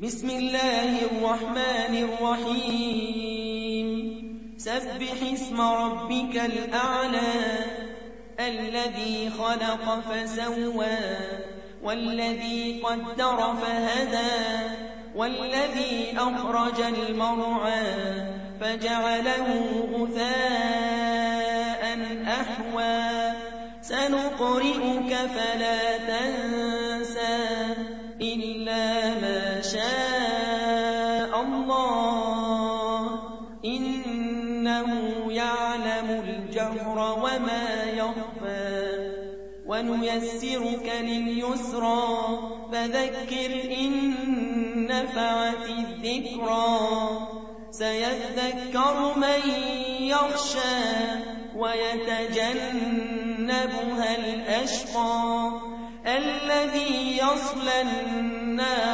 بسم الله الرحمن الرحيم. سبح اسم ربك الأعلى الذي خلق فسوى والذي قدر فهدى والذي أخرج المرعى فجعله غثاء أحوى. سنقرئك فلا تنسى. شاء الله. إنه يعلم الجهر وما يخفى. ونيسرك لليسرى. فذكر إن نفعت الذكرى. سيذكر من يخشى. ويتجنبها الأشقى. الذي يصلى النار